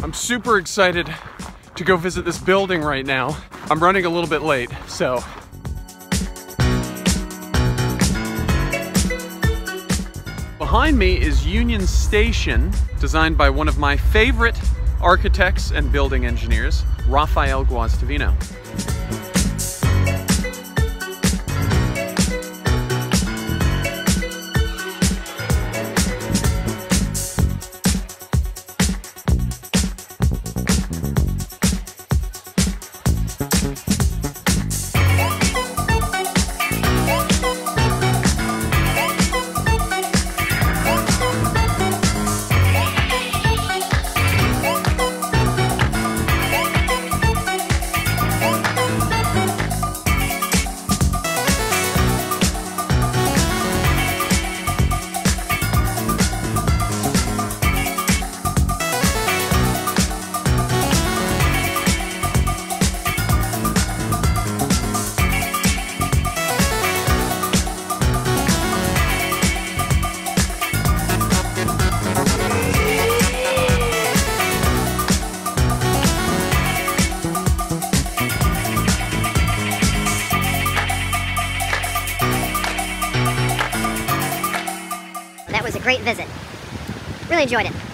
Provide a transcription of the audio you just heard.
I'm super excited to go visit this building right now. I'm running a little bit late, so. Behind me is Union Station, designed by one of my favorite architects and building engineers, Rafael Guastavino. Was a great visit. Really enjoyed it.